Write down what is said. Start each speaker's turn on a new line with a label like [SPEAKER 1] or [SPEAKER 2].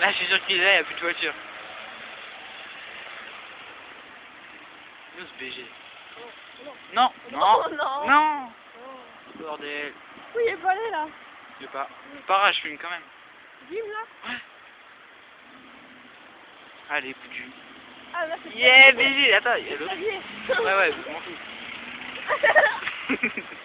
[SPEAKER 1] Là, je suis sûr qu'il est là, il n'y a plus de voiture. Où ce BG oh, Non,
[SPEAKER 2] non,
[SPEAKER 1] non.
[SPEAKER 2] non,
[SPEAKER 1] bordel.
[SPEAKER 2] Oui, il est pas allé là.
[SPEAKER 1] Je sais pas. C'est pas grave, je fume quand même.
[SPEAKER 2] Bim là.
[SPEAKER 1] Allez, foutu.
[SPEAKER 2] Ah là c'est
[SPEAKER 1] Yeah, BG Attends, il y a l'autre. Ouais, ouais, je m'en fous.